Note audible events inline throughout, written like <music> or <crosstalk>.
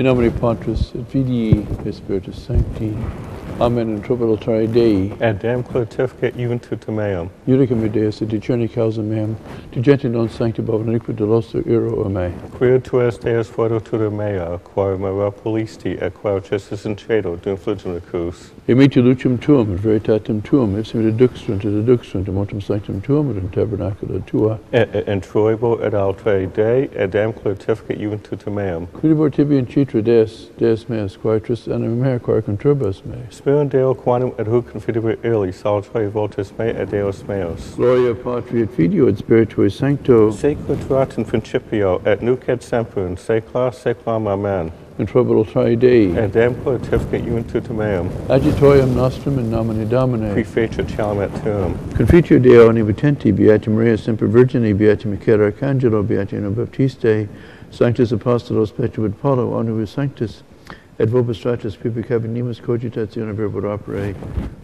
In nomine Patris et Filii et Spiritus Sancti. Amen. In tribulatory Dei. Et dem clarificat juventud meum. Iudicum Deus et discerni causa meam. Digenti non sancti bovenique de loster iro me. Quia tu est Deus fortitudo mea, quae mera polisti, et quae gestis in cedo, dum flugim cus. Emiti lucem tuum, et veritatem tuum, ipsim deduxerunt et deduxerunt, et motum sanctum tuum, et in tabernacula tua. Et, et introibo et altre Dei, et dem clarificat juventud meum. Quidibor tibi in citra Deus, Deus meus, quae tris anima mea, quae conturbas me. Spirum Deo quantum et huc confidere illi, salutare votus mei et Deus meus. Gloria Patri et Filio et Spiritui Sancto. Sequit tuat in principio, et nunc et semper, in saecula saeculum. Amen. In tribulatory Dei. Et dem clarificat juventud meum. Agitorium nostrum in nomine Domini. Qui fecit et tuum. Confitio Deo omnipotenti, Beata Maria Semper Virgine, Beata Michael Arcangelo, Beata Ino Baptiste, Sanctus Apostolos et Paulo, Onuvus Sanctus, et vobis stratus pipi cabinimus cogitatione verbum opere,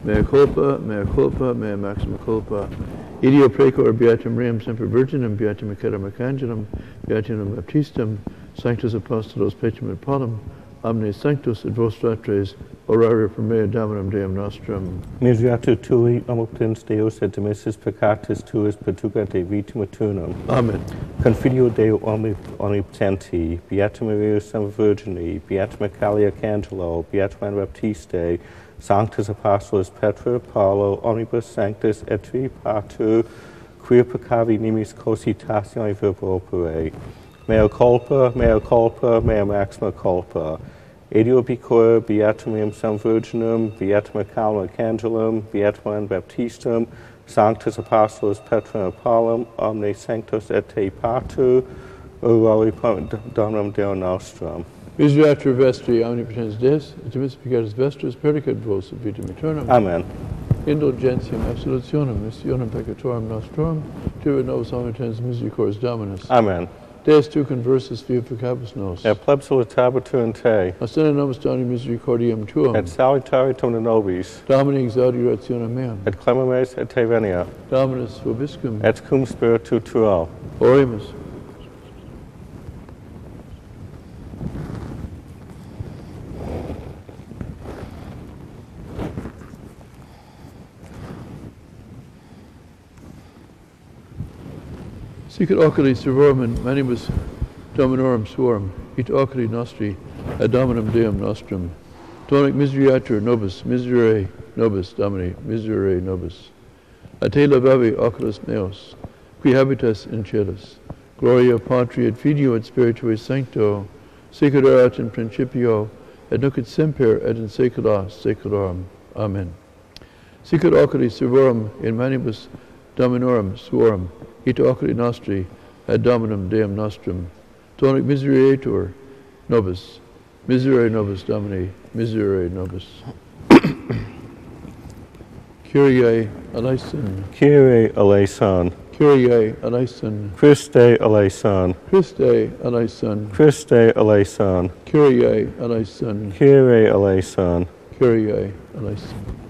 mea culpa, mea culpa, mea maxima culpa. Ideo precor Beata Mariam Semper Virginem, Beata Michael Arcangelum, Beata Ino Baptistum, Sanctus Apostolos Petrus et Paulum, omne sanctus et vos fratres, orare per mea Dominum Deum nostrum. Miseriatu tui, omnipotens Deus, et dimissis peccatis tuis petugante vitam eternam. Amen. Confidio Deo omnip omnipotenti, Beata Maria Semper Virgine, Beata Michaelia Cangelo, Beata Juan Baptiste, Sanctus Apostolos Petra, Paulo, Omnibus Sanctus et Tri Pater, quia peccavi nimis cositatione verbo opere. Mea culpa, mea culpa, mea maxima culpa. Edio picor, beatum sam virginum, beatum Michaelum Arcangelum, beatum Baptistum, Sanctus Apostolos Petra et Paulum, omne sanctus et te pater, orari Dominum Deo nostrum. Miseratur vestri omnipotens Deus, et peccatus vestris perdicat vos et vitam aeternam. Amen. Indulgentiam absolutionem missionem peccatorum nostrum, tira nos omnipotens misericors Dominus. Amen. Deus tu conversus via peccabus nos. Et plebsula tabatur in te, Ostenda nobis Doni misericordiam tuum. et salutari tum nobis, Domini exaudi rationem meam. et clemames et te venia, Dominus vobiscum. et cum spiritu tuo. Oremus. Sicut oculi servorum manibus dominorum suorum, et oculi nostri ad dominum Deum nostrum. Tonic miseriatur nobis, miserere nobis, Domini, miserere nobis. A te levavi oculos meos, qui habitas in celis. Gloria Patri et Filio et Spiritui Sancto, sicut erat in principio, et nunc et semper et in saecula saeculorum. Amen. Sicut oculi servorum in manibus dominorum suorum, et oculi nostri ad dominum Deum nostrum. Tonic misereatur nobis, miserere nobis Domini, miserere nobis. <coughs> Kyrie eleison, Kyrie eleison, Kyrie eleison, Christe eleison, Christe eleison, Christe eleison, Kyrie eleison, Kyrie eleison. Kyrie eleison.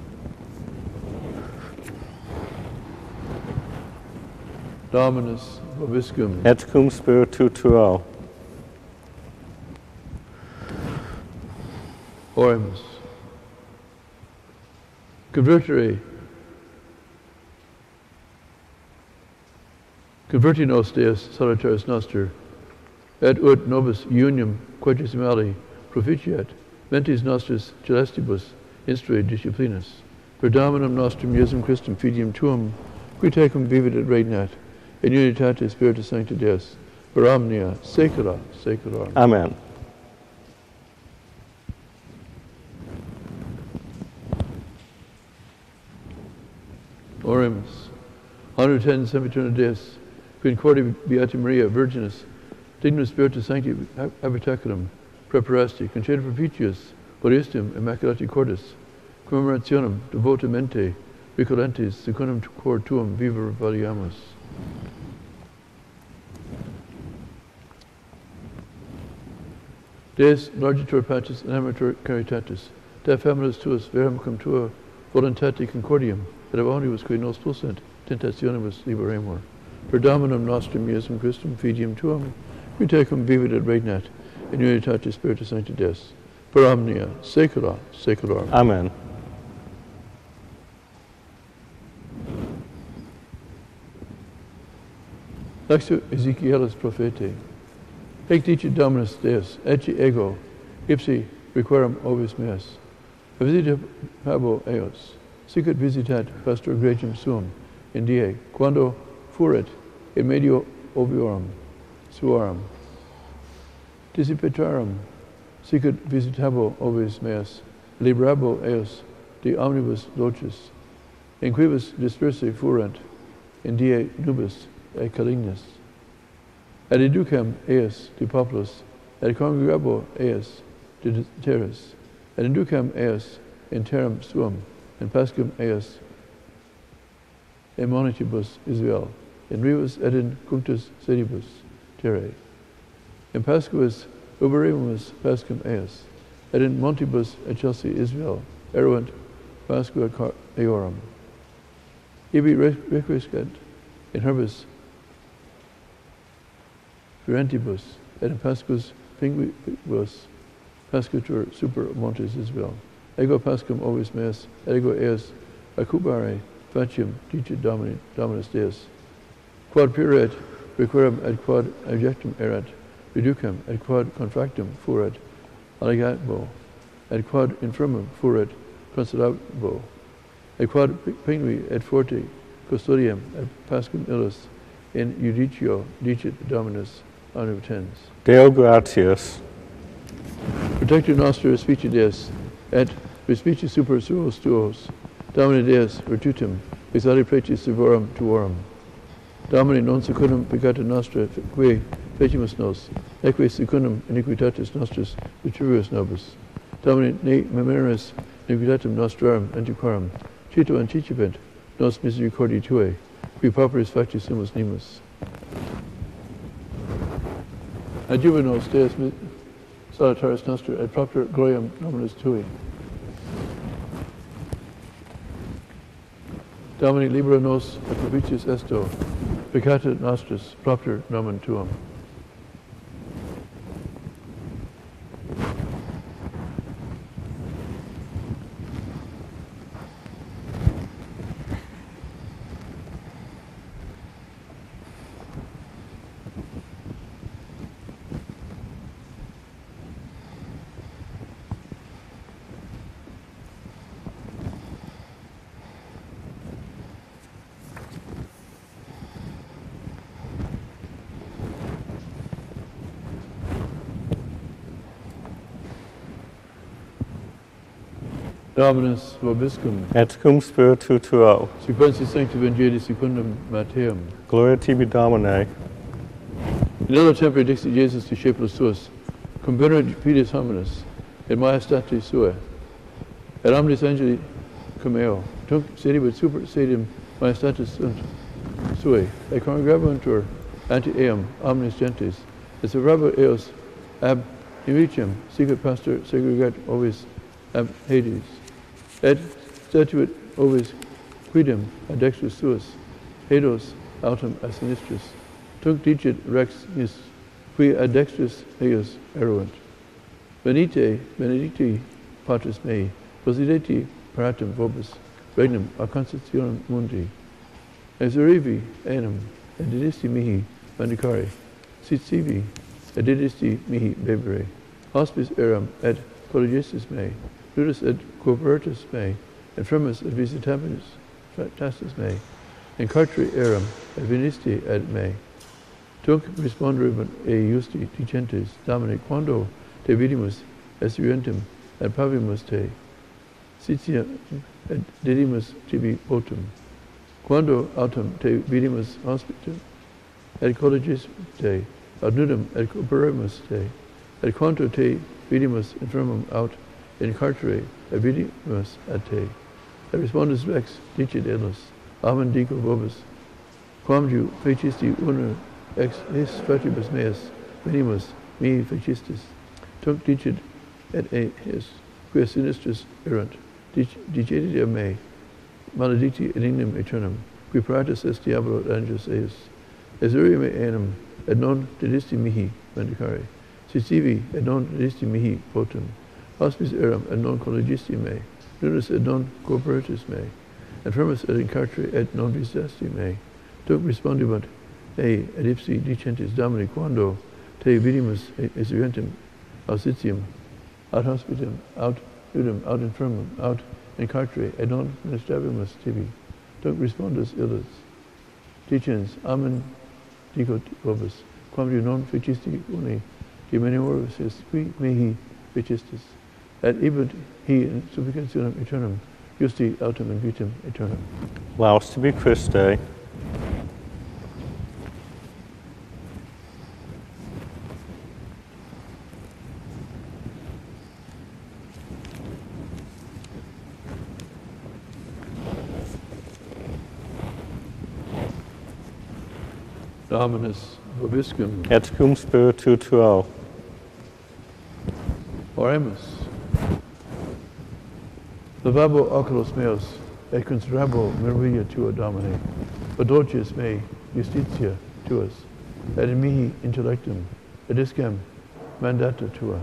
Dominus vobiscum. Et cum spiritu tuo. Oremus. Convertere. Converti nos Deus salutaris noster, et ut nobis unium quagesimali proficiat, mentis nostris celestibus instrui disciplinas, per dominum nostrum Iesum Christum filium tuum, qui tecum vivit et regnat, in unitate Spiritus Sancti Deus, per omnia saecula saeculorum. Amen. Oremus. Honor ten sempiterna Deus, qui in cordi beati Maria Virginis, dignus spiritus sancti habitaculum, preparasti, conceda propitius, gloriostum immaculati cordis, commemorationem devotamente, recolentes, secundum cor tuum viva valiamus. Deus largitur pacis and amator caritatis, de familis tuas verum cum tua voluntate concordium, et ab omnibus qui nos pulsent tentationibus liberemur. Per Dominum nostrum Iesum Christum fidium tuum, qui tecum vivit et regnat in unitate Spiritus Sancti Deus, per omnia saecula saeculorum. Amen. Lectio Ezekielus prophete. Hic dicit Dominus Deus, ecce ego, ipsi requerem ovis meas. Visita habo eos, sicut visitat pastor gregem suum in die, quando furet in medio oviorum suarum. Dissipitarum, sicut visitabo ovis meas, librabo eos de omnibus locis, in quibus dispersi furent in die nubis Er et calignis. Et educam eas de populus, et er congregabo eas de terris, et er educam eas in terram suum, in pascum eas in monitibus Israel, in rivus et in cunctus sedibus terrae. In pascuis uberimus pascum eas, et in montibus excelsi Israel, eruant pascua eorum. Ibi requiescant in herbis Fiorentibus, et Pascus pinguibus, pascutur super montes Israel. Ego pascum ovis meas, ego eas accubare facium dicit Dominus Deus. Quod puret requerem et quod adjectum erat, reducem et quod contractum furet, allegabo, et quod infirmum furet, consolabo, et quod pingui et forte custodiam et pascum illus in judicio dicit Dominus omnipotens. Deo gratias. Protector noster respici Deus, et respici super suos tuos, Domine Deus virtutem, exaudi precis servorum tuorum. Domine non secundum peccata nostra, qui fecimus nos, eque secundum iniquitatis nostris vitrivius nobis. Domine ne memoris iniquitatem nostrarum antiquarum, cito anticipent nos misericordiae tuae, qui pauperis facti sumus nimus. Adjuva nos Deus salutaris nostra et propter gloriam nominis tui. Domini libera nos et propitius esto, peccata nostris propter nomen tuum. Dominus vobiscum, Et cum spiritu tuo. sequensis sancti Evangelii secundum Matthaeum. Gloria tibi Domine. In tempore dixit Jesus disciplus suos, cum venerit fidis hominis, et majestate suae, et omnis angeli cum eo, tunc sedibit super sedium majestatis sunt suae, et congregabantur ante eum omnis gentes, et servabo eos ab inicium sicut pastor segregat ovis ab Hades, et statuit ovis quidem ad dextris suus, Hados autem a sinistris, tunc dicit rex nis, qui ad dextris eius eruant. Venite, benedicti patris mei, posideti paratum vobis, regnum a constitutionem mundi. Exerivi enum, et didisti mihi mandicare, sit sivi, et didisti mihi bebere. Hospis eram et collegistis mei, nudus et cooperatus mei, infirmus et visitabilis tastis mei, in carcere eram et venisti ad me. Tunc responderunt e justi dicentes, Domine, quando te vidimus esurientem et pavimus te, sitia et dedimus tibi potum. Quando autem te vidimus hospitem, et collegis te, ad nudum et operamus te, et quanto te vidimus infirmum aut in carcere, et vidimus ad te. Et respondus vex, dicit illus, amen dico vobis, quam fecisti una ex his fratibus meus minimus mihi fecistis, tunc dicit et e his, quia sinistris erunt, digedit me, maledicti inignum aeternum, qui praetus est diabolo et angelus eis, exurie me enim, et non dedisti mihi mendicare, sisivi et non dedisti mihi potum, hospis eram et non collegisti me, nudus et non cooperatus me, infirmus et in et non visesti me, tunc respondibunt, ei, et ipsi dicentis Domini, quando te vidimus exergentem ausitium, aut hospitem, aut nudum, aut infirmum, aut in et non ministrabimus tibi, tunc respondus illus. Dicens, amen dico vobis, quam tu non ficisti uni, dimenioribus est, qui mihi ficistis, et ibunt hi in supplicationem aeternum, justi autem in vitam aeternum. Laus tibi Christe, Dominus vobiscum, et cum spiritu tuo, oremus. Lavabo oculos meos, et considerabo meraviglia tua, Domine, odorcius me justitia tuas, et in mihi intellectum, et iscem mandata tua.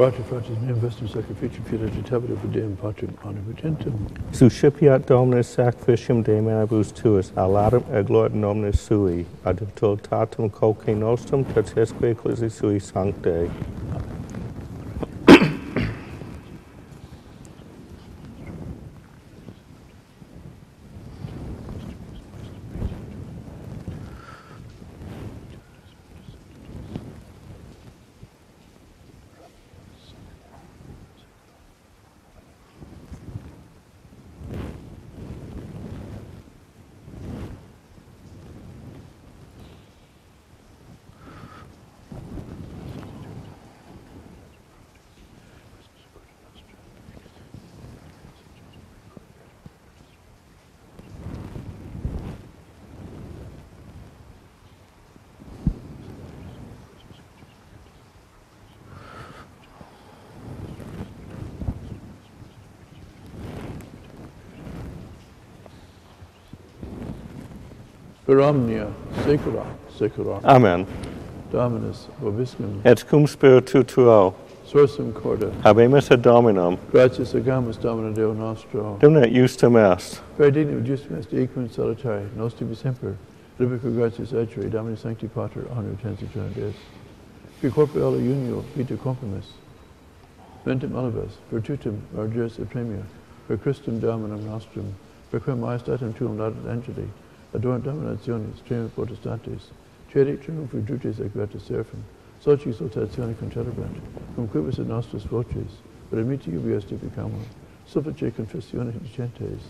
Orate fratres meum vestum sacrificium fiat tabula Deum Patrum omnipotentem. Suscipiat Dominus sacrificium de manibus tuus, alatum et gloria nominis sui, ad utilitatem coque nostrum, tertesque ecclesi sui sancte. Per omnia secula secula. Amen. Dominus vobiscum. Et cum spiritu tuo, Sursum corda. habemus ad Dominum, Gratias agamus Domino Deo nostro. Domine et justum est. Per dignum justum est equum salutari. Nostri semper. Libico gratias agere. Domini sancti pater. Honor tensi Deus. Qui corporella unio vita compromis. Ventum alibus. Virtutum arduris et premia. Per Christum Dominum nostrum. Per quem maestatem tuum laudat angeli. Adorant dominationis. Trema potestatis. Cede triumphum virtutis et gratis serfum. Soci saltatione concelebrant. Cum quibus et nostris voces. Remiti ubias depicamur. Supplice confessione dicentes.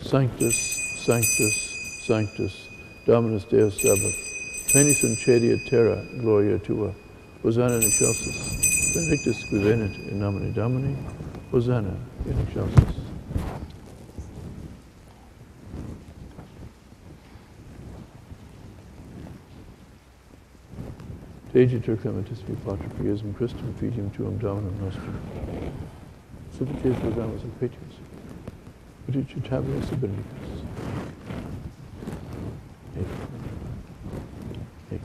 Sanctus, Sanctus, Sanctus, Dominus Deus Sabaoth. Plenis in cedia terra gloria tua. Hosanna in excelsis. Benedictus qui venit in nomine Domini. Hosanna in excelsis. Tegitur clementis vi Pater Piesum Christum filium tuum Dominum nostrum. Supplices rogamus et petius. Utici tabulas benedictus. Ex ex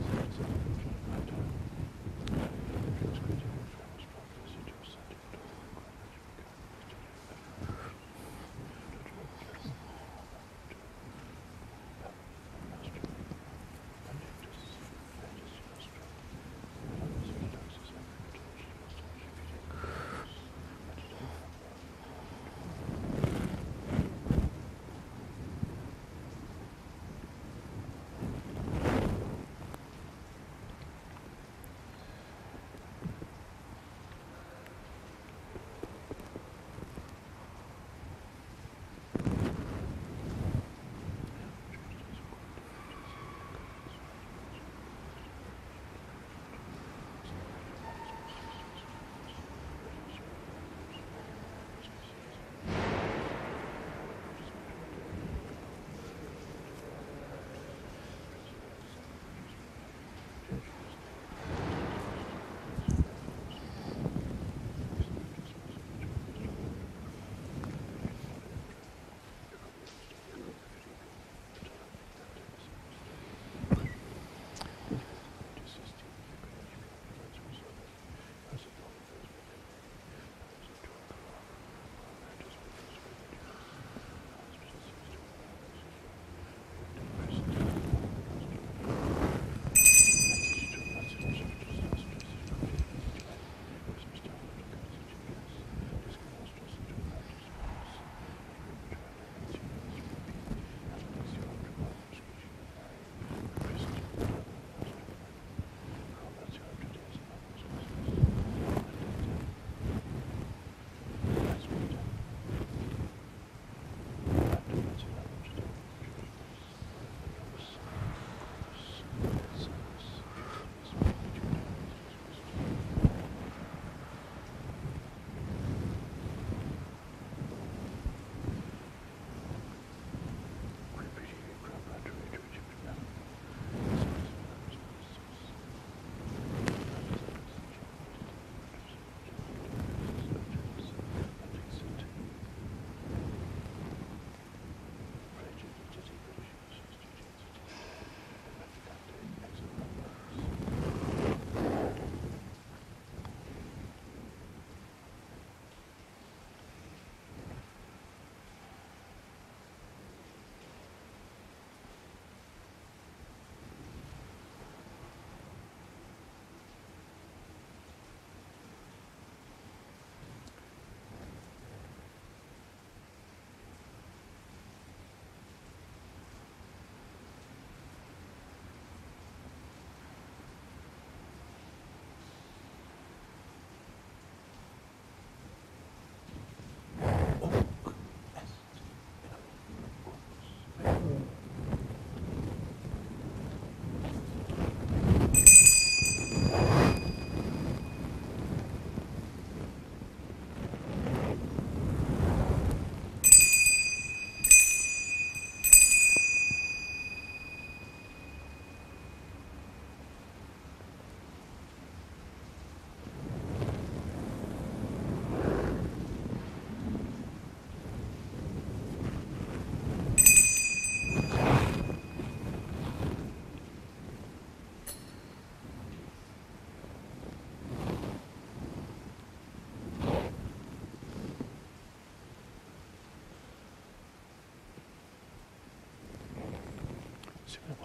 Super.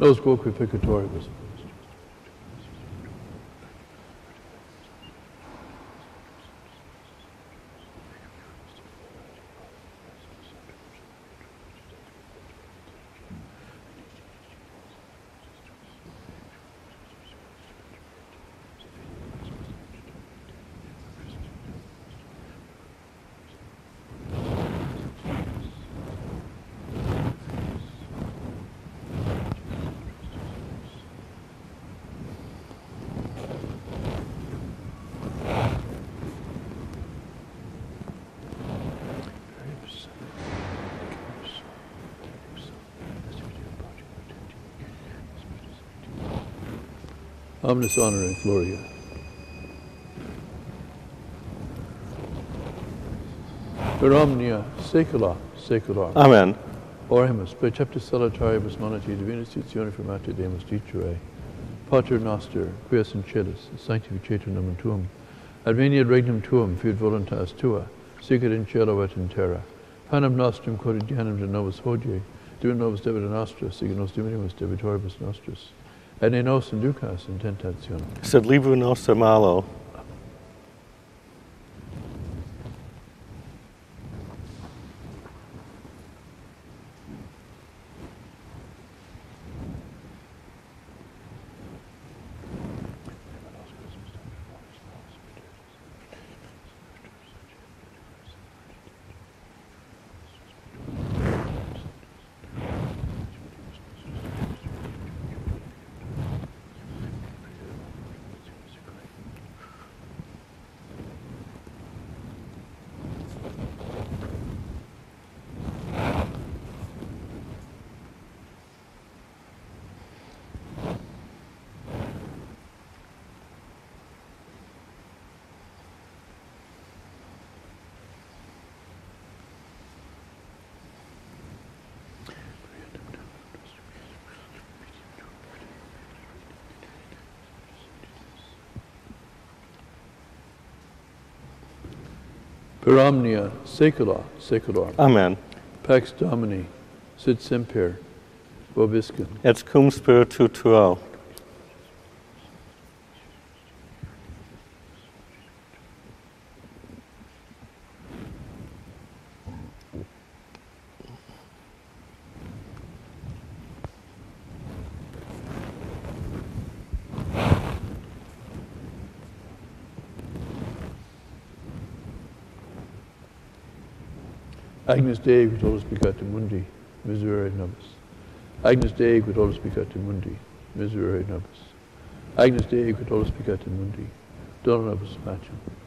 Ex Nos quoque peccatoribus. Omnis honor and gloria. Per omnia secula secula. Amen. Oremus, preceptus salutarebus moniti divina institutione formati demus dicere. Pater noster, quies in celis, sanctificetur nomen tuum. Adveniat regnum tuum, fiat voluntas tua, sicut in cielo et in terra. Panem nostrum quotidianum de nobis hodie, divin nobis debita nostra, sicut nos diminimus debitoribus nostris. Et ne nos inducas in tentationem. Sed libro nos a malo. Per omnia secula seculorum. Amen. Pax Domini, sit semper, vobiscum. Et cum spiritu tuo. Agnus Dei qui tolus peccata mundi, miserere nobis. Agnus Dei qui tolus peccata mundi, miserere nobis. Agnus Dei qui tolus peccata mundi, dona nobis pacem.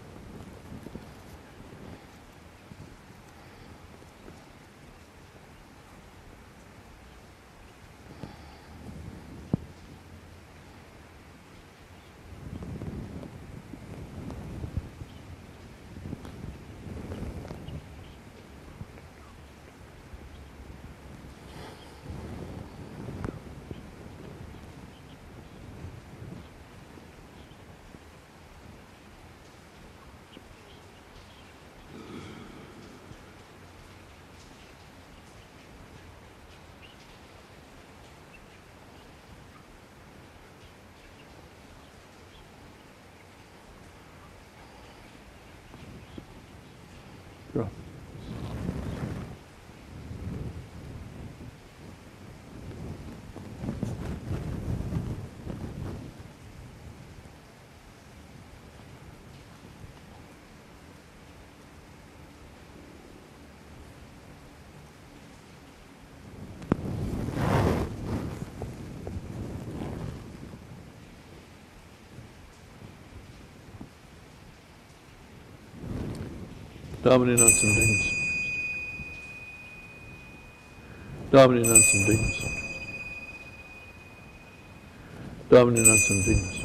Domini non sum dignus. Domini non sum dignus. Domini non sum dignus.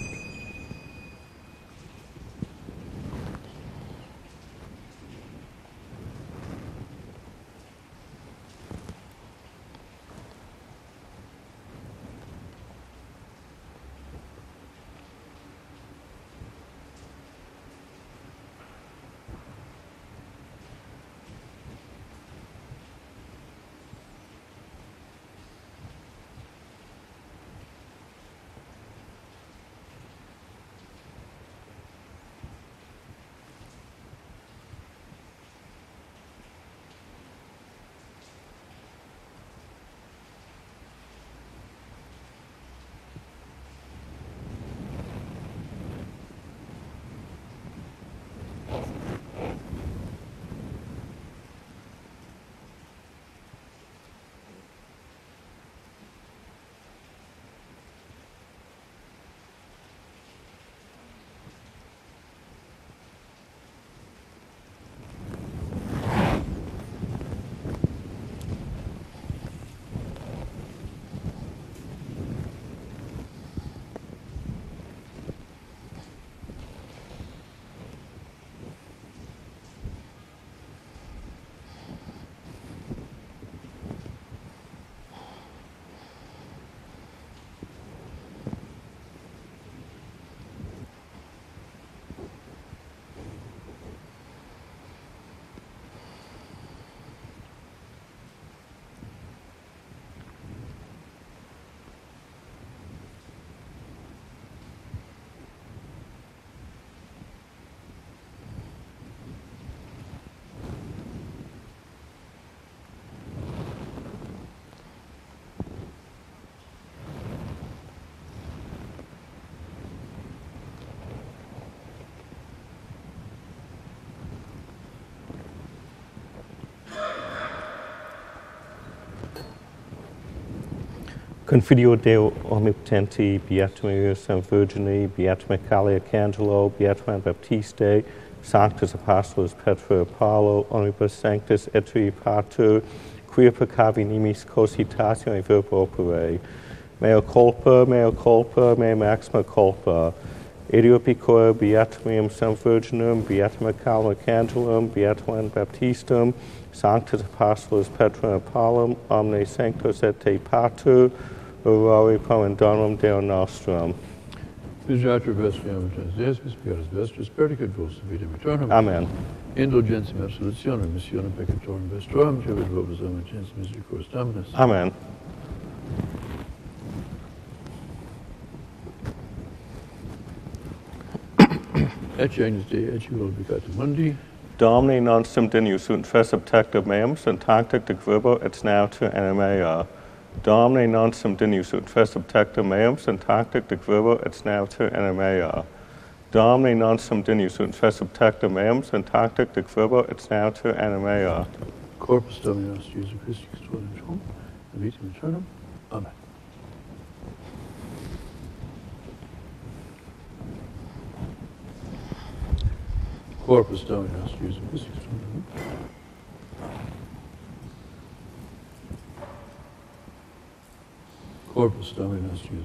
Confideo Deo Omnipotenti, Beatum Iusam Virgini, Beatum Calia Candelo, Beatum Baptiste, Sanctus Apostolus Petra Apollo, Omnibus Sanctus Etui Pater, Quia peccavi nimis cositatio verbo opere, mea culpa, mea culpa, mea maxima culpa, Ideo Picor, Beatum Sam Virginum, Beatum Calma Candelum, Beatum Baptistum, Sanctus Apostolus Petra Apollo, Omne Sanctus et Te Pater, Aurori Commendonum Deo Nostrum. Miseatur vestiam Deus Spiritus vestris perdicat vos vitam aeternam. Amen. Indulgentiam absolutionem missionem peccatorum vestrorum, cevit vobis omnes misericors Dominus. Amen. <coughs> Ecce agnes Dei, ecce volo peccata mundi, Domini non sum deniu sunt fes obtecta meum, sunt tactic de verbo et snauta animea. Domini non sum deniu sunt fes obtecta meum, sunt tactic de verbo et snauta animea. Domini non sum deniu sunt fes obtecta meum, sunt tactic de verbo et snauta animea. corpus Domini nostri Jesu Christi, custodem tuum, et vitam aeternam. Amen. Corpus Domini nostri Jesu Christi, custodem tuum. Corpus Domini nostri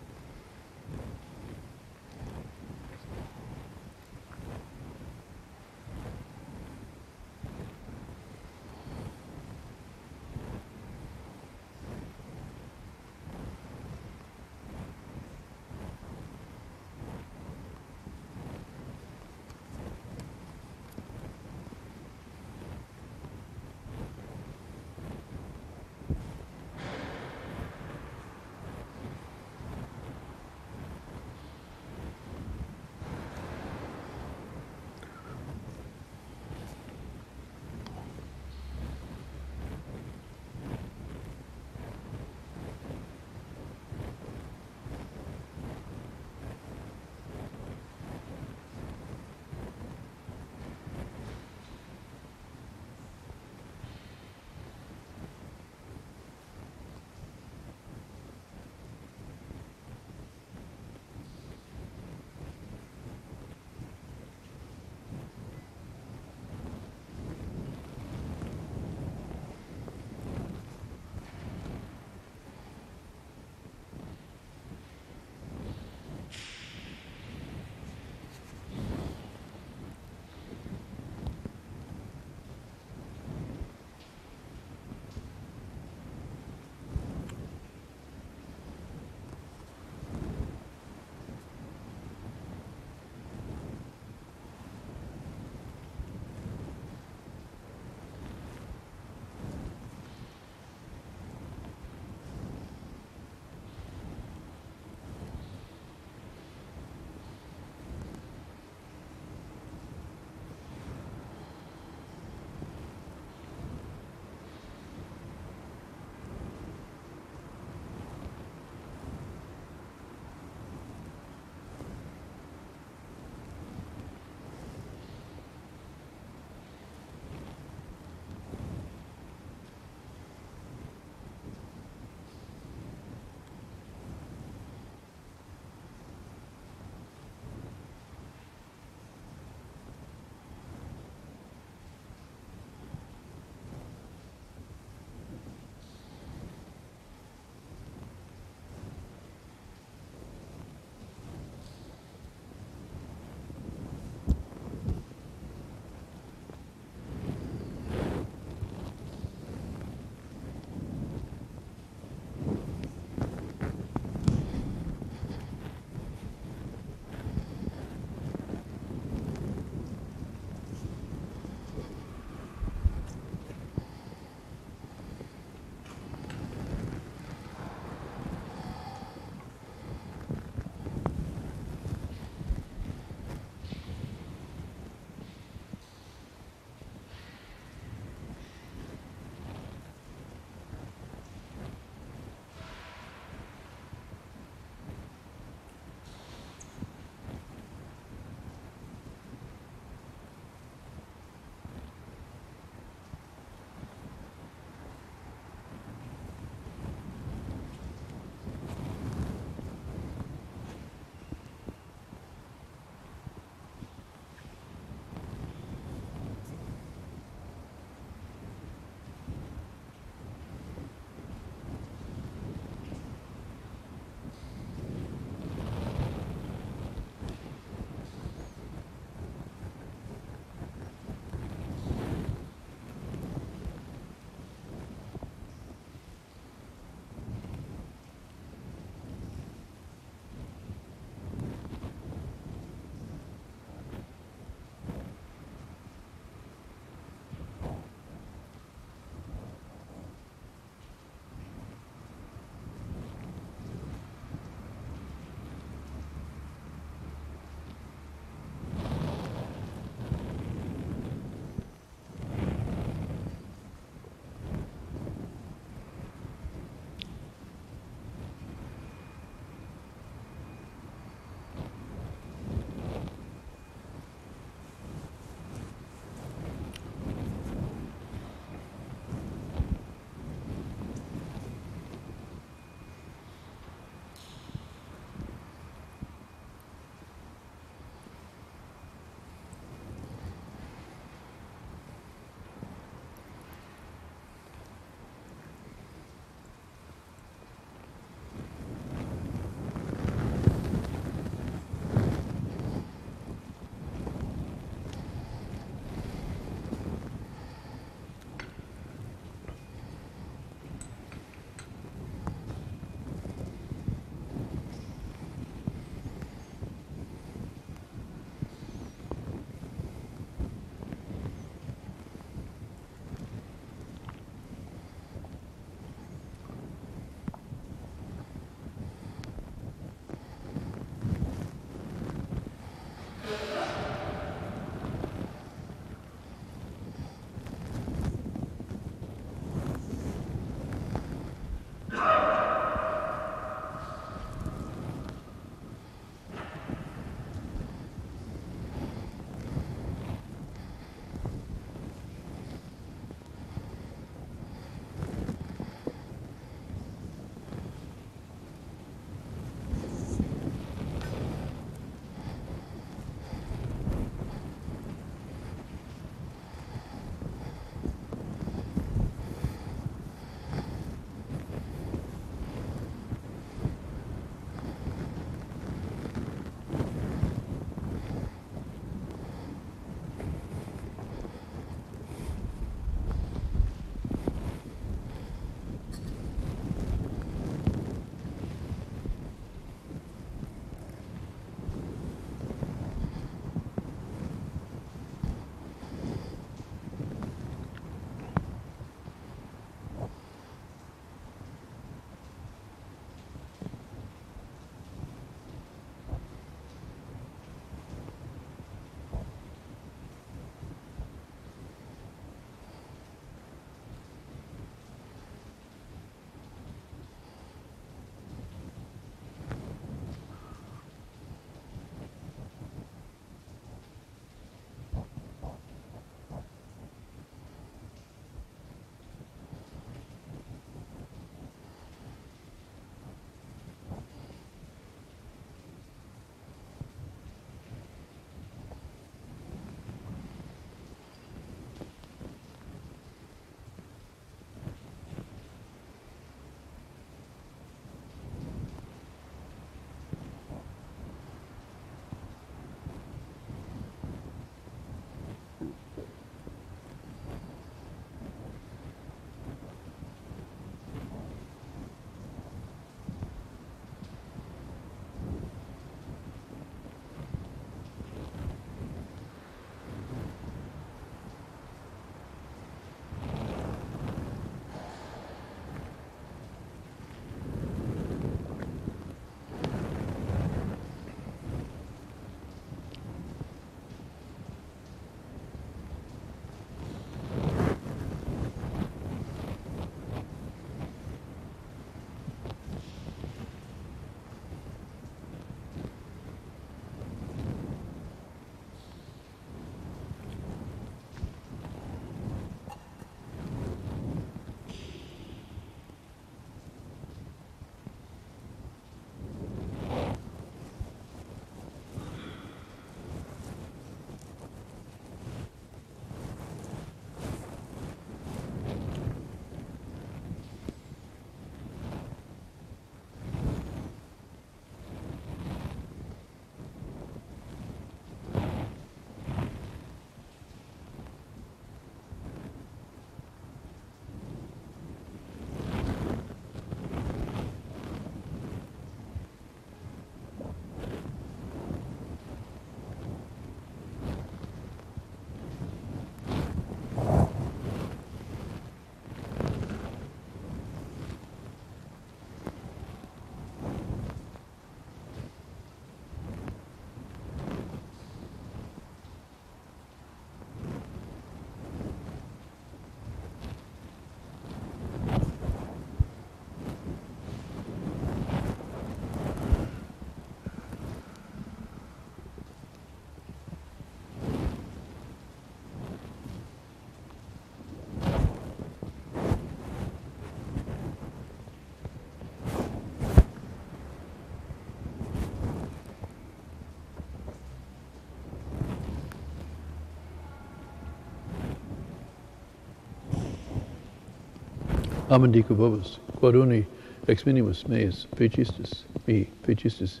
Amandico bobus, quaduni ex minimus meis, fecistus, mi, fecistus,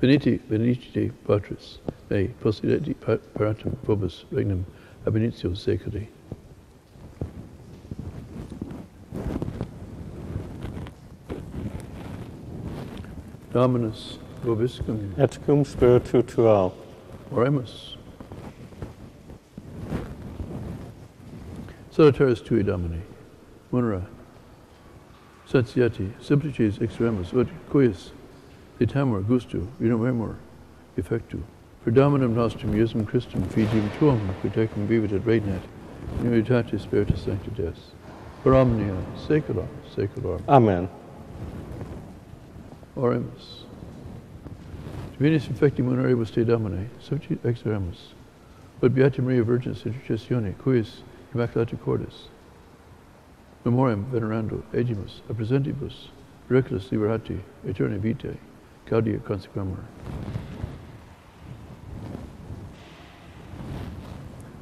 beniti, benedicite patris, me, possideti paratum bobus regnum ab initio seculi. Dominus vobiscum, et cum spiritu tuo. oremus. Salutaris tui Domini, munera, satiati, simplices extremus, ut cuius de tamor gusto, renomemor, effectu. Per Dominum nostrum Iesum Christum fidium tuum, qui tecum vivit et regnet, in unitate spiritus sancti Deus. Per omnia saecula saeculorum. Amen. Oremus. Divinis infecti muneribus te Domine, subjit exeremus. Ut Beata Maria Virgins intercessione, cuis immaculata cordis. Memoriam venerando agimus, a presentibus, periculus liberati, aeterni vitae, gaudia consequamur.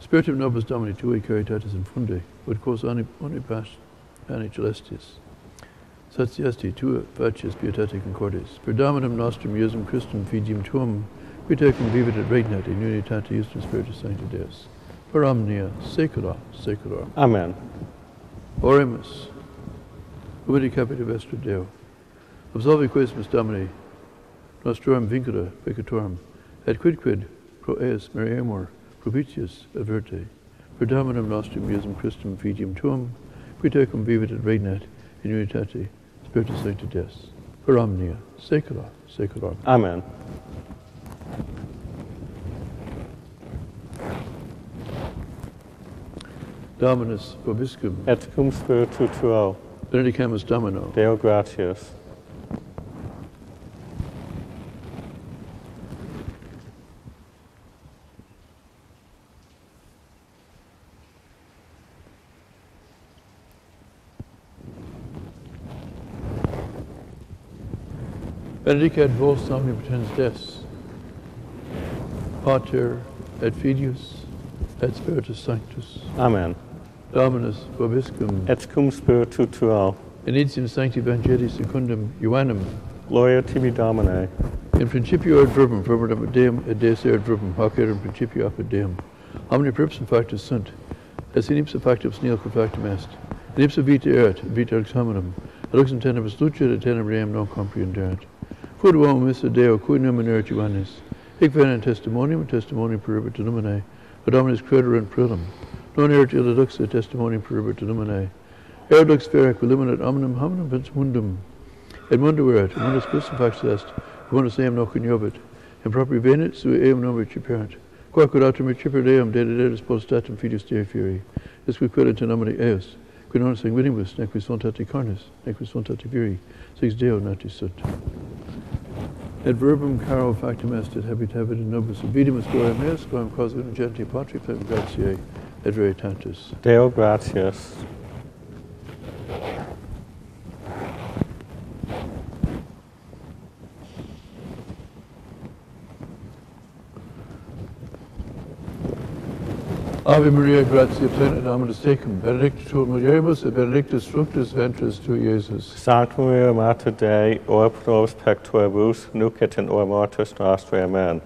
Spiritum nobis Domini tui caritatis in funde, ut quos ani, oni pas, ani celestis. Satiasti tua facies pietate concordis. Per Dominum nostrum Iesum Christum fidium tuum, qui tecum vivit et regnat in unitate Iustum Spiritus Sancti Deus. Per omnia saecula saeculorum. Amen. Oremus. Ubiti capita vestra Deo. Absolvi quesumus Domini, nostrorum vincula peccatorum, et quidquid pro eis meriemur propitius averte. Per Dominum nostrum Iesum Christum fidium tuum, qui tecum vivit et regnat in unitate Spiritus Sancti Deus. Per omnia saecula saeculorum. Amen. Dominus vobiscum, Et cum spiritu tuo. benedicamus Domino. Deo gratias. Benedicat vos omnipotens Des, Pater et Filius et Spiritus Sanctus. Amen. Dominus vobiscum, Et cum spiritu tuo. initium sancti Evangelii secundum Ioannum, Gloria tibi Domine. in principio ad verbum, verbum ad Deum, et Deus ad verbum, hoc erat in principio apud Deum. Omni per ipsum factus sunt, et in ipsa factus nihil quid factum est. In ipsa vita erat, vita ex hominum, lux in tenebris lucet, et tenebrium non comprehenderat. Quod uomo missa Deo, cui nomen erat Ioannis, hic venent testimonium, testimonium per ibit omnes credere in prilum. Non erat illa lux, et testimonium per ibit numine. Erat lux vera qui luminat omnem hominum pens mundum. Et mundo erat, et mundus quisum factus est, mundus eam coniovit. In propri venit, sui eum non reciperant. Quae autem reciper Deum, dedededis postatum fidus Dei fieri. Is qui quid in nomine eos, qui non sanguinibus, neque sontati carnis, neque sontati viri, six Deo nati sunt. Et verbum caro factum est, et habitavit in nobis obidimus gloriam eos, quam quasi unigenti patri plem gratiae, et veritatis. Deo gratias. Ave Maria, gratia plena Dominus tecum, benedicta tu in mulieribus, et benedictus fructus ventris tui, Iesus. Sancta Maria Mater Dei, ora pro nobis pectoribus, nunc et in hora mortis nostrae. Amen.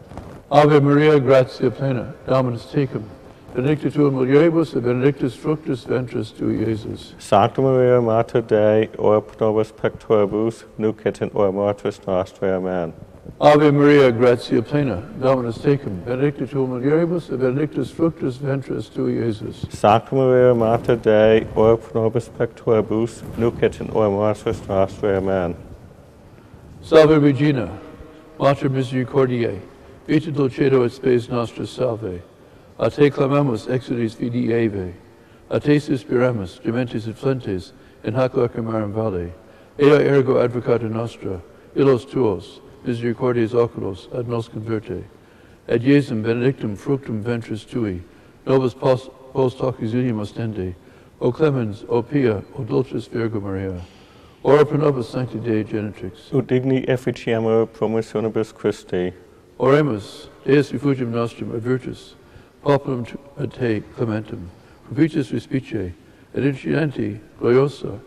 Ave Maria, gratia plena, Dominus tecum, benedicta tu in mulieribus, et benedictus fructus ventris tui, Iesus. Sancta Maria Mater Dei, ora pro nobis pectoribus, nunc et in hora mortis nostrae. Amen. Ave Maria, gratia plena, Dominus tecum, benedicta tu mulieribus, et benedictus fructus ventris tui, Iesus. Sancta Maria Mater Dei, ora pro nobis pectoribus, nunc et in hora mortis nostrae. Amen. Salve Regina, Mater Misericordiae, vita dulcedo et spes nostra salve. A te clamamus exodus fidi eve. A te suspiramus, gementis et flentes, in hac lacrimarum valle. Ea ergo advocata nostra, illos tuos, misericordias oculos, ad nos converte. Ad Iesum benedictum fructum ventris tui, nobis post, post hoc exilium ostende. O clemens, O pia, O dulcis Virgo Maria. Ora pro nobis sancti Dei genitrix. Ut digni efficiamur promissionibus Christi. Oremus, Deus refugium nostrum ad virtus, populum ad te clementem, propitius respice, et incidenti gloriosa,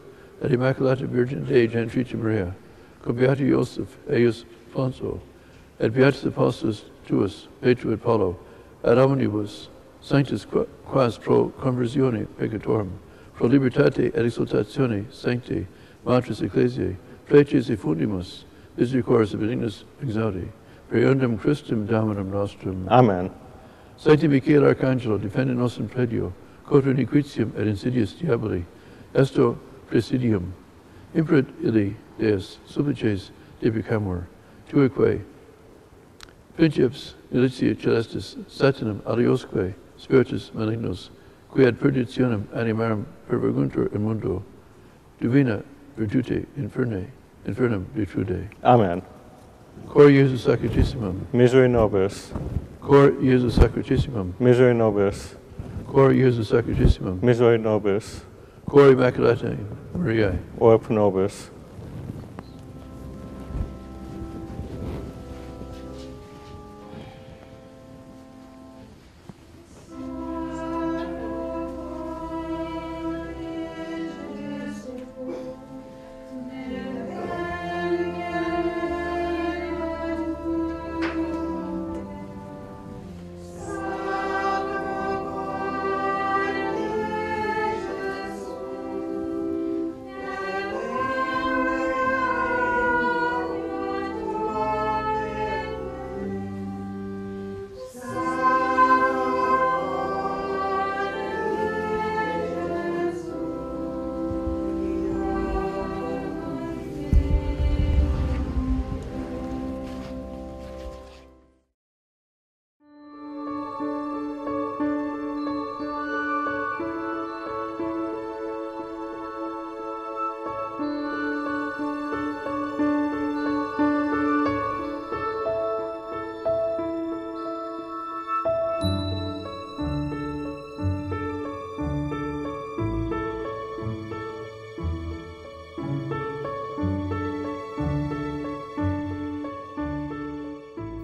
et Immaculata Virgin Dei Gentrice Maria, cum Beati Joseph eius Fonso, et Beatus Apostolus tuus, Petru et Paulo, ad omnibus sanctus quas pro conversione peccatorum, pro libertate et exaltatione sancti, matris ecclesiae, preces e fundimus, misericordias benignus exaudi, per Christum Dominum nostrum. Amen. Sancti Michael Arcangelo, defende nos in predio, contra iniquitium et insidious diaboli, esto presidium, impret illi Deus, supplices deprecamur, tuique, princips militia celestis, satanum aliosque, spiritus malignos, qui ad perditionem animarum perverguntur in mundo, divina virtute inferne, infernum detrude. Amen. Cor Iesus Sacratissimum, Misery nobis. Cor Iesus Sacratissimum, Misery nobis. Cor Iesus Sacratissimum, Misery nobis. Cor Immaculatae Mariae. Ora pro nobis.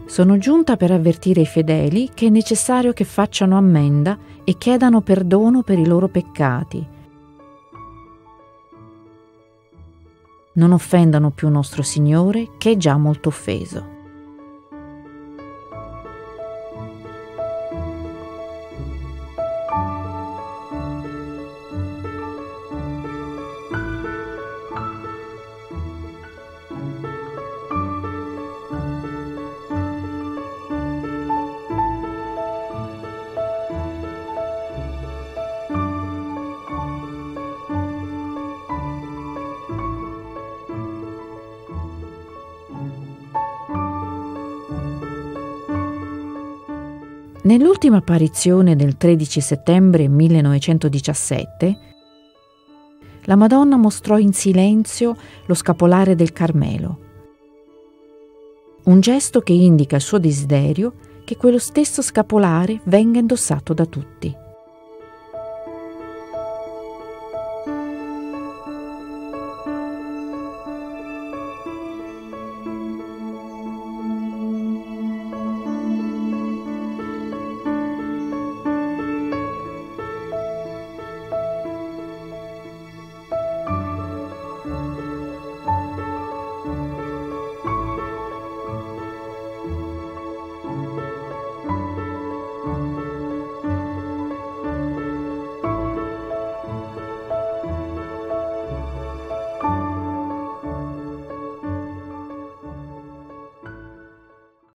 Sono giunta per avvertire i fedeli che è necessario che facciano ammenda e chiedano perdono per i loro peccati. Non offendano più nostro Signore, che è già molto offeso. Nell'ultima apparizione del 13 settembre 1917, la Madonna mostrò in silenzio lo scapolare del Carmelo, un gesto che indica il suo desiderio che quello stesso scapolare venga indossato da tutti.